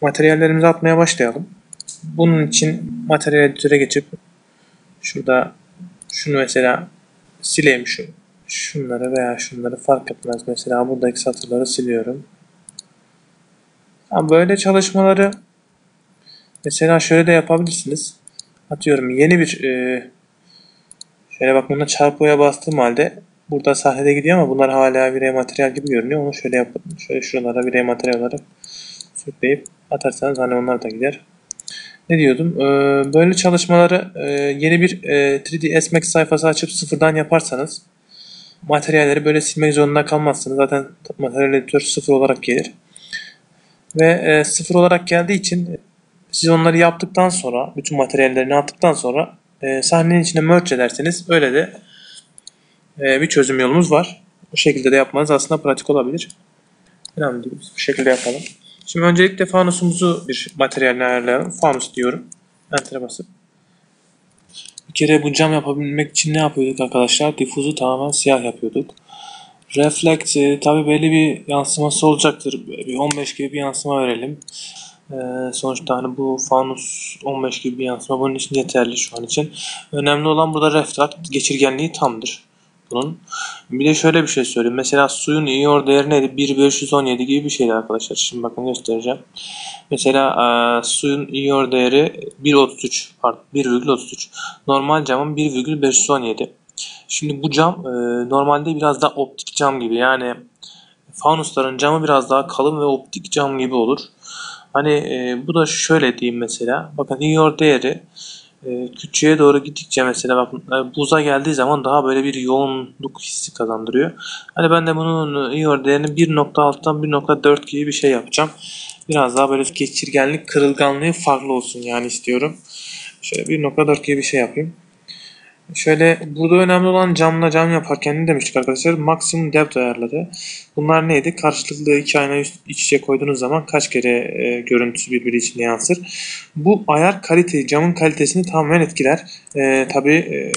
materyallerimizi atmaya başlayalım. Bunun için materyal editöre geçip şurada şunu mesela sileyim şu şunları veya şunları fark etmez. Mesela buradaki satırları siliyorum. Ama böyle çalışmaları mesela şöyle de yapabilirsiniz. Atıyorum yeni bir e, şöyle bak buna çarpıya bastığım halde burada sahnede gidiyor ama bunlar hala bir materyal gibi görünüyor. Onu şöyle yapın. Şöyle şuralara bir materyal olarak sürükleyip atarsanız hani onlar da gider. Ne diyordum? Ee, böyle çalışmaları e, yeni bir e, 3D SMAX sayfası açıp sıfırdan yaparsanız materyalleri böyle silmek zorunda kalmazsınız. Zaten materyal editör sıfır olarak gelir. Ve e, sıfır olarak geldiği için siz onları yaptıktan sonra, bütün materyallerini attıktan sonra e, sahnenin içine merge ederseniz öyle de e, bir çözüm yolumuz var. Bu şekilde de yapmanız aslında pratik olabilir. Önemli değil. Bu şekilde yapalım. Şimdi öncelikle fanusumuzu bir materyaline ayarlayalım. Fanus diyorum. Enter'e basıp. Bir kere bu cam yapabilmek için ne yapıyorduk arkadaşlar? Difuzu tamamen siyah yapıyorduk. Reflect e, tabi belli bir yansıması olacaktır. Bir 15 gibi bir yansıma verelim. E, sonuçta hani bu fanus 15 gibi bir yansıma bunun için yeterli şu an için. Önemli olan burada reflect geçirgenliği tamdır bunun. Bir de şöyle bir şey söyleyeyim. Mesela suyun iyor değeri neydi? 1,517 gibi bir şeydi arkadaşlar. Şimdi bakın göstereceğim. Mesela e, suyun iyor değeri 1,33 pardon 1,33. Normal camın 1,517. Şimdi bu cam e, normalde biraz daha optik cam gibi. Yani fanusların camı biraz daha kalın ve optik cam gibi olur. Hani e, bu da şöyle diyeyim mesela. Bakın iyor değeri e, küçüğe doğru gittikçe mesela bakın e, buza geldiği zaman daha böyle bir yoğunluk hissi kazandırıyor. Hani ben de bunun iyor değerini 1.6'dan 1.4 gibi bir şey yapacağım. Biraz daha böyle geçirgenlik, kırılganlığı farklı olsun yani istiyorum. Şöyle 1.4 gibi bir şey yapayım. Şöyle burada önemli olan camla cam yaparken ne demiştik arkadaşlar? Maksimum depth ayarları. Bunlar neydi? Karşılıklı iki ayna iç içe koyduğunuz zaman kaç kere e, görüntüsü birbiri içinde yansır. Bu ayar kaliteyi, camın kalitesini tamamen etkiler. E, Tabi e,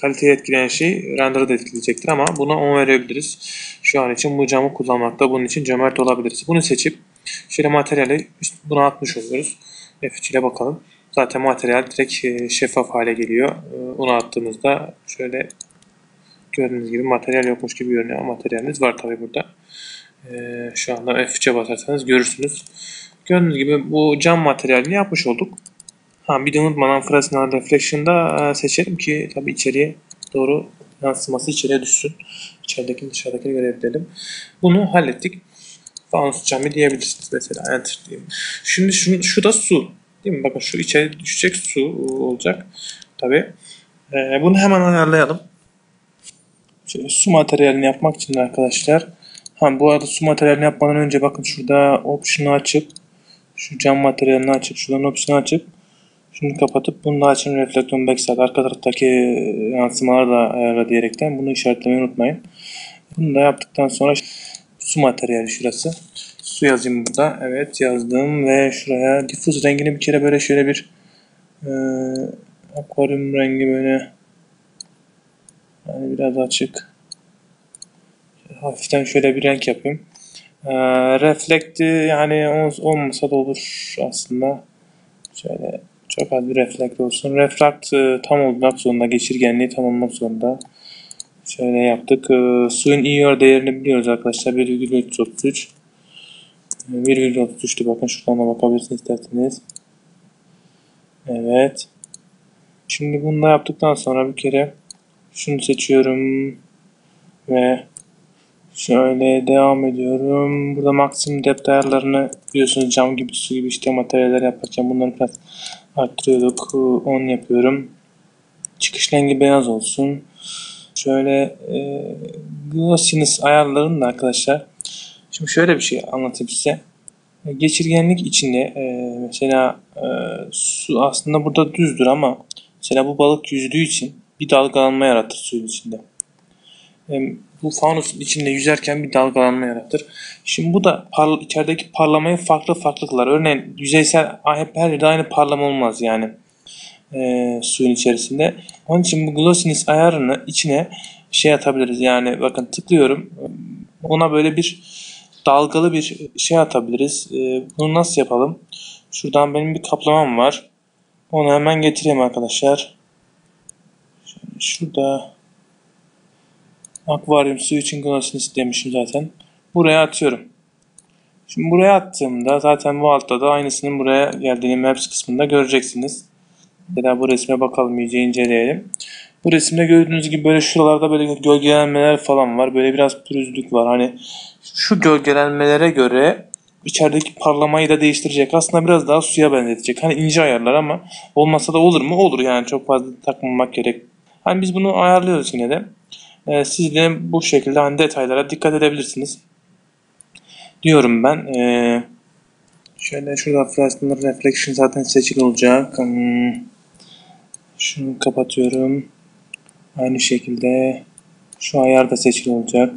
kaliteyi etkileyen şey render'ı da etkileyecektir ama buna 10 verebiliriz. Şu an için bu camı kullanmakta bunun için cömert olabiliriz. Bunu seçip şöyle materyali buna atmış oluyoruz. F3 ile bakalım. Zaten materyal direkt e, şeffaf hale geliyor. E, attığımızda şöyle gördüğünüz gibi materyal yokmuş gibi görünüyor ama materyaliniz var tabi burada. E, şu anda F3'e basarsanız görürsünüz. Gördüğünüz gibi bu cam materyalini yapmış olduk. Ha, bir de unutmadan Fresnel Reflection'da seçelim ki tabi içeriye doğru yansıması içeriye düşsün. İçerideki dışarıdakini görebilelim. Bunu hallettik. Fanus camı diyebilirsiniz mesela. Enter diyeyim. Şimdi şu, şu da su. Değil mi? Bakın şu içeri düşecek su olacak. Tabi. Ee, bunu hemen ayarlayalım. Şöyle su materyalini yapmak için arkadaşlar. Ha, bu arada su materyalini yapmadan önce bakın şurada option'u açıp şu cam materyalini açıp şuradan option'u açıp şunu kapatıp bunu da açın reflektör backside arka taraftaki yansımaları da ayarla diyerekten bunu işaretlemeyi unutmayın. Bunu da yaptıktan sonra su materyali şurası su yazayım burada. Evet yazdım ve şuraya diffuse rengini bir kere böyle şöyle bir e, akvaryum rengi böyle yani biraz açık. Hafiften şöyle bir renk yapayım. E, reflekti yani olmasa da olur aslında. Şöyle çok az bir reflekt olsun. Reflekt e, tam olmak zorunda. Geçirgenliği tam olmak zorunda. Şöyle yaptık. E, suyun ER değerini biliyoruz arkadaşlar. 1,333. 1,33'tü bakın şuradan da bakabilirsiniz isterseniz. Evet. Şimdi bunu da yaptıktan sonra bir kere şunu seçiyorum ve şöyle devam ediyorum. Burada maksimum depth ayarlarını biliyorsunuz cam gibi su gibi işte materyaller yaparken bunları biraz arttırıyorduk. 10 yapıyorum. Çıkış rengi beyaz olsun. Şöyle e, glossiness ayarlarını da arkadaşlar Şimdi şöyle bir şey anlatayım size. Geçirgenlik içinde e, mesela e, su aslında burada düzdür ama mesela bu balık yüzdüğü için bir dalgalanma yaratır suyun içinde. E, bu fanus içinde yüzerken bir dalgalanma yaratır. Şimdi bu da par içerideki parlamayı farklı farklı kılar. Örneğin yüzeysel her yerde aynı parlama olmaz yani e, suyun içerisinde. Onun için bu glossiness ayarını içine şey atabiliriz. Yani bakın tıklıyorum. Ona böyle bir dalgalı bir şey atabiliriz. Ee, bunu nasıl yapalım? Şuradan benim bir kaplamam var. Onu hemen getireyim arkadaşlar. Şurada akvaryum suyu için glossini demişim zaten. Buraya atıyorum. Şimdi buraya attığımda zaten bu altta da aynısının buraya geldiğini Maps kısmında göreceksiniz. Mesela bu resme bakalım iyice inceleyelim. Bu resimde gördüğünüz gibi böyle şuralarda böyle gölgelenmeler falan var. Böyle biraz pürüzlük var. Hani şu gölgelenmelere göre içerideki parlamayı da değiştirecek. Aslında biraz daha suya benzetecek. Hani ince ayarlar ama olmasa da olur mu? Olur yani çok fazla takmamak gerek. Hani biz bunu ayarlıyoruz yine de. Ee, siz de bu şekilde hani detaylara dikkat edebilirsiniz. Diyorum ben. Ee, şöyle şurada Fresnel Reflection zaten seçili olacak. Hmm. Şunu kapatıyorum. Aynı şekilde şu ayar da seçili olacak.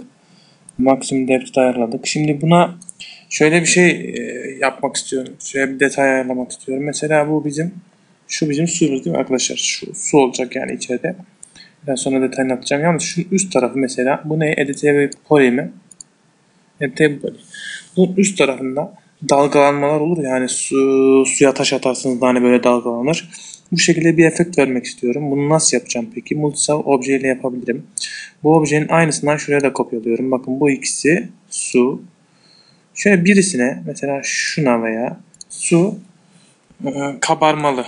Maksimum depth ayarladık. Şimdi buna şöyle bir şey e, yapmak istiyorum. Şöyle bir detay ayarlamak istiyorum. Mesela bu bizim şu bizim suyumuz değil mi arkadaşlar? Şu su olacak yani içeride. Daha sonra detayını atacağım. Yalnız şu üst tarafı mesela bu ne? Editable poly mi? Editable poly. Bunun üst tarafında dalgalanmalar olur yani su, suya taş atarsınız da hani böyle dalgalanır. Bu şekilde bir efekt vermek istiyorum. Bunu nasıl yapacağım peki? Multisav obje ile yapabilirim. Bu objenin aynısından şuraya da kopyalıyorum. Bakın bu ikisi su. Şöyle birisine mesela şuna veya su e, kabarmalı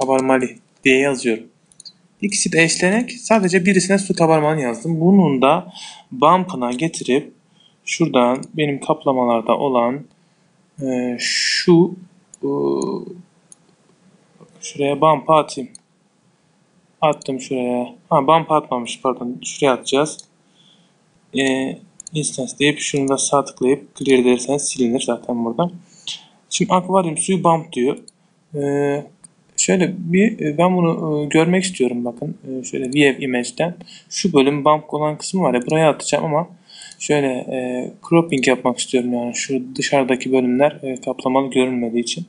kabarmalı diye yazıyorum. İkisi de eşlenek. Sadece birisine su kabarmalı yazdım. Bunun da bump'ına getirip şuradan benim kaplamalarda olan e, şu Şuraya bump atayım. Attım şuraya. Ha bump atmamış pardon. Şuraya atacağız. Ee, instance deyip şunu da sağ tıklayıp clear derseniz silinir zaten buradan. Şimdi akvaryum suyu bump diyor. Ee, şöyle bir ben bunu e, görmek istiyorum bakın. E, şöyle view image'den. Şu bölüm bump olan kısmı var ya buraya atacağım ama şöyle e, cropping yapmak istiyorum yani şu dışarıdaki bölümler e, kaplamalı görünmediği için.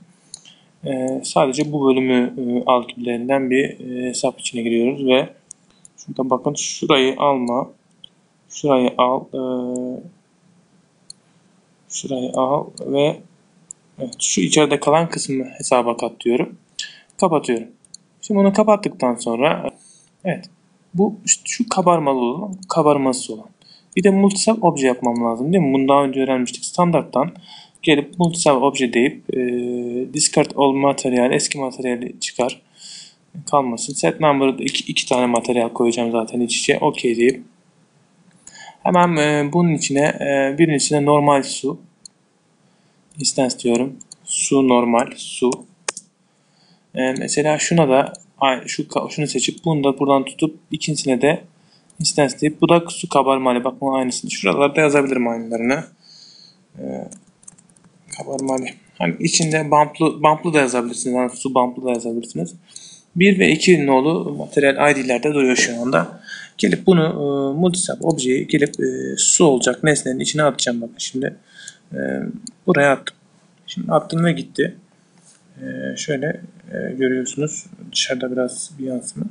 Ee, sadece bu bölümü e, bir e, hesap içine giriyoruz ve şurada bakın şurayı alma şurayı al e, şurayı al ve evet, şu içeride kalan kısmı hesaba kat diyorum. Kapatıyorum. Şimdi onu kapattıktan sonra evet bu şu kabarmalı olan kabarması olan. Bir de multisel obje yapmam lazım değil mi? Bunu daha önce öğrenmiştik. Standarttan gelip multisel obje deyip e, discard all materyal eski materyali çıkar kalmasın. Set number'da iki, iki tane materyal koyacağım zaten iç içe. OK deyip hemen e, bunun içine e, birinin içine normal su instance diyorum. Su normal su. E, mesela şuna da şu şunu seçip bunu da buradan tutup ikincisine de instance deyip bu da su kabarmalı. Bak bu aynısını. Şuralarda yazabilirim aynılarını. E, kabarmalı. Hani içinde bumplu, bumplu da yazabilirsiniz. Yani su bumplu da yazabilirsiniz. 1 ve 2 nolu materyal ID'lerde duruyor şu anda. Gelip bunu e, multisub objeyi gelip e, su olacak nesnenin içine atacağım bakın şimdi. E, buraya attım. Şimdi attım ve gitti. E, şöyle e, görüyorsunuz dışarıda biraz bir yansıma.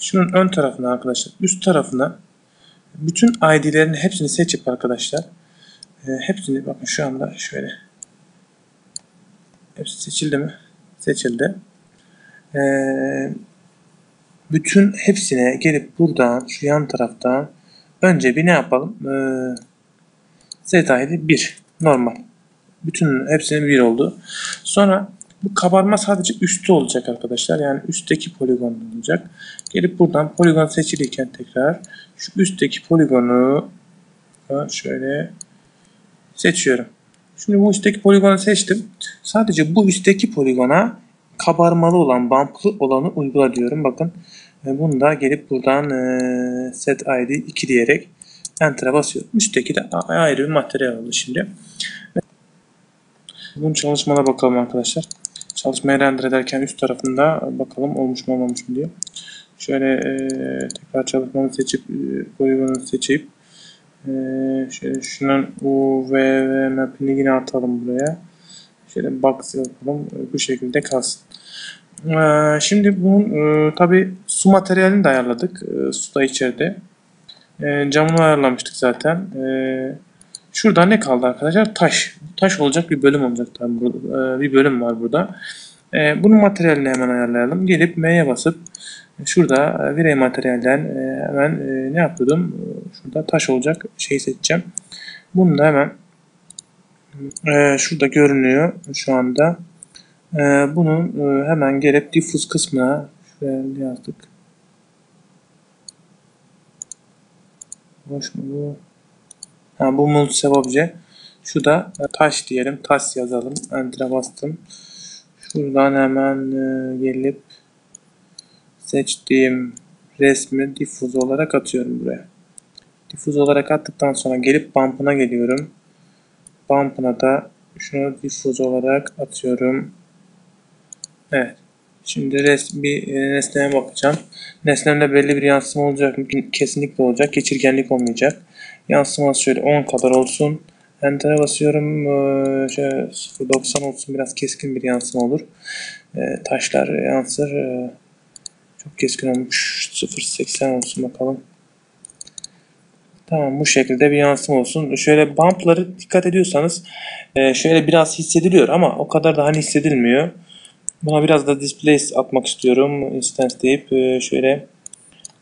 Şunun ön tarafına arkadaşlar üst tarafına bütün ID'lerin hepsini seçip arkadaşlar e, hepsini bakın şu anda şöyle Seçildi mi? Seçildi. Ee, bütün hepsine gelip buradan şu yan taraftan önce bir ne yapalım? Ee, Z dahili 1. Normal. Bütün hepsinin 1 oldu. Sonra bu kabarma sadece üstte olacak arkadaşlar. Yani üstteki poligon olacak. Gelip buradan poligon seçiliyken tekrar şu üstteki poligonu şöyle seçiyorum. Şimdi bu üstteki poligonu seçtim. Sadece bu üstteki poligona kabarmalı olan, bumplı olanı uygula diyorum. Bakın e, bunu da gelip buradan e, set id 2 diyerek enter'a basıyorum. Üstteki de ayrı bir materyal oldu şimdi. Bunun çalışmana bakalım arkadaşlar. Çalışmayı render ederken üst tarafında bakalım olmuş mu olmamış mı diye. Şöyle e, tekrar çalışmamı seçip poligonu seçip ee, şöyle şunun UV map'ini yine atalım buraya. Şöyle box yapalım. Bu şekilde kalsın. Ee, şimdi bunun e, tabi su materyalini de ayarladık. E, su da içeride. E, camını ayarlamıştık zaten. E, Şurada ne kaldı arkadaşlar? Taş. Taş olacak bir bölüm olacak tabii bir bölüm var burada. Ee, bunun materyalini hemen ayarlayalım. Gelip M'ye basıp şurada e, virey materyalden e, hemen e, ne yapıyordum? Şurada taş olacak şeyi seçeceğim. Bunu da hemen e, şurada görünüyor şu anda. E, bunun e, hemen gelip diffuse kısmına şuraya yazdık. Boş mu bu? Ha, bu multisave obje. Şu da taş diyelim. Taş yazalım. Enter'a bastım. Şuradan hemen e, gelip seçtiğim resmi diffuse olarak atıyorum buraya. Diffuse olarak attıktan sonra gelip bump'ına geliyorum. Bump'ına da şunu diffuse olarak atıyorum. Evet. Şimdi res bir e, nesneye bakacağım. Nesnemde belli bir yansıma olacak? Kesinlikle olacak. Geçirgenlik olmayacak. Yansıması şöyle 10 kadar olsun. Enter'e basıyorum. Ee, şöyle 0.90 olsun. Biraz keskin bir yansıma olur. Ee, taşlar yansır. Ee, çok keskin olmuş. 0.80 olsun bakalım. Tamam bu şekilde bir yansıma olsun. Şöyle bumpları dikkat ediyorsanız e, şöyle biraz hissediliyor ama o kadar da hani hissedilmiyor. Buna biraz da displace atmak istiyorum. Instance deyip e, şöyle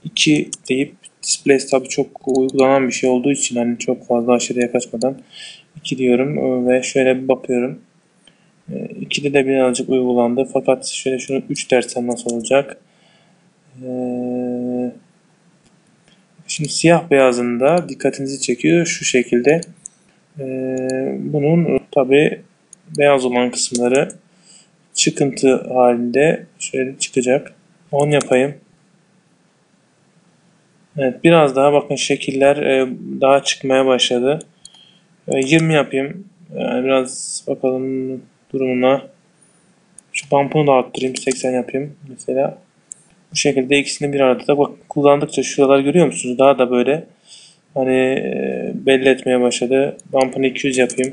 2 deyip displace tabi çok uygulanan bir şey olduğu için hani çok fazla aşırıya kaçmadan 2 diyorum e, ve şöyle bakıyorum. 2'de de birazcık uygulandı. Fakat şöyle şunu 3 dersem nasıl olacak? Şimdi siyah beyazında dikkatinizi çekiyor şu şekilde. Ee, bunun tabi beyaz olan kısımları çıkıntı halinde şöyle çıkacak. 10 yapayım. Evet biraz daha bakın şekiller e, daha çıkmaya başladı. E, 20 yapayım. Yani biraz bakalım durumuna. Şu bump'unu da arttırayım. 80 yapayım mesela. Bu şekilde ikisini bir arada da bak kullandıkça şuralar görüyor musunuz? Daha da böyle hani e, belli etmeye başladı. Bump'ını 200 yapayım.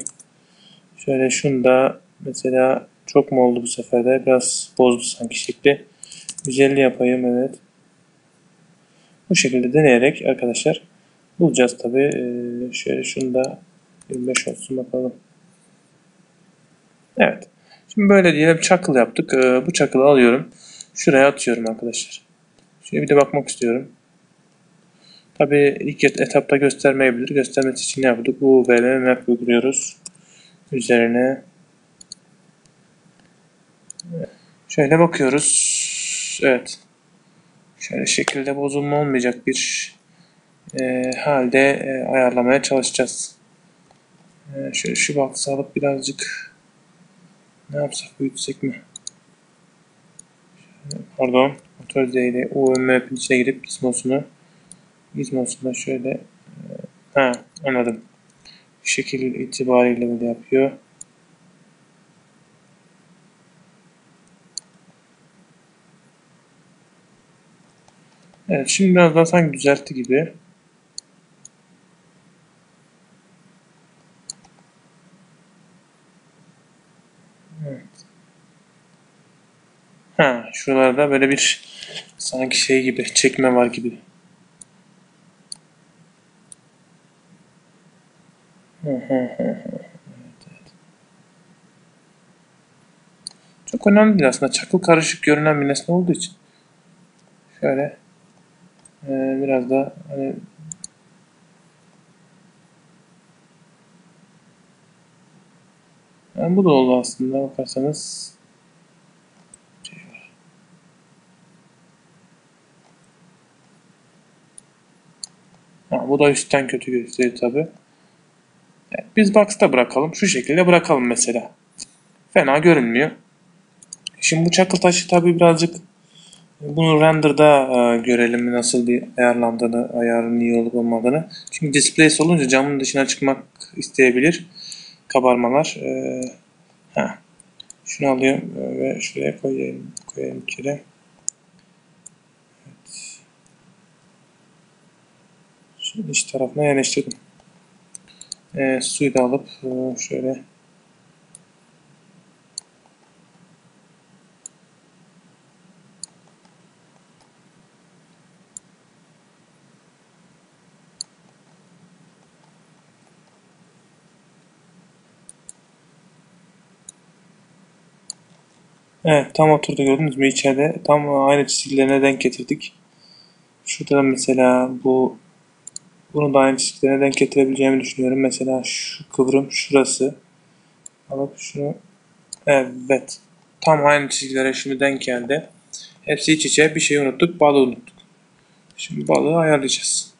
Şöyle şunu da mesela çok mu oldu bu sefer de? Biraz bozdu sanki şekli. 150 yapayım evet. Bu şekilde deneyerek arkadaşlar bulacağız tabi. Ee, şöyle şunu da 25 olsun bakalım. Evet. Şimdi böyle diyelim çakıl yaptık. Ee, bu çakılı alıyorum. Şuraya atıyorum arkadaşlar. Şöyle bir de bakmak istiyorum. Tabi ilk etapta göstermeyebilir. Göstermesi için ne yaptık? UVM map uyguluyoruz. Üzerine şöyle bakıyoruz. Evet. Şöyle şekilde bozulma olmayacak bir e, halde e, ayarlamaya çalışacağız. E, şöyle şu box'ı alıp birazcık ne yapsak büyütsek mi? Pardon motor ile UVM içine girip gizmosunu gizmosunu şöyle e, ha anladım şekil itibariyle böyle yapıyor. Evet şimdi biraz daha sanki düzeltti gibi. Ha, şuralarda böyle bir sanki şey gibi çekme var gibi. Çok önemli değil aslında. Çakıl karışık görünen bir nesne olduğu için. Şöyle ee, biraz da hani yani bu da oldu aslında bakarsanız Ha, bu da üstten kötü gösteriyor tabi. Evet, biz box'ta bırakalım. Şu şekilde bırakalım mesela. Fena görünmüyor. Şimdi bu çakıl taşı tabi birazcık bunu render'da e, görelim nasıl bir ayarlandığını, ayarın iyi olup olmadığını. Çünkü displace olunca camın dışına çıkmak isteyebilir. Kabarmalar. E. Şunu alıyorum ve şuraya koyayım. Koyayım bir kere. iç tarafına yerleştirdim. E, suyu da alıp e, şöyle Evet tam oturdu gördünüz mü içeride tam aynı çizgilerine denk getirdik. Şurada mesela bu bunu da aynı çizgilerine denk getirebileceğimi düşünüyorum. Mesela şu kıvrım şurası. Alıp şunu evet tam aynı çizgilere şimdi denk geldi. Hepsi iç içe bir şey unuttuk balığı unuttuk. Şimdi balığı ayarlayacağız.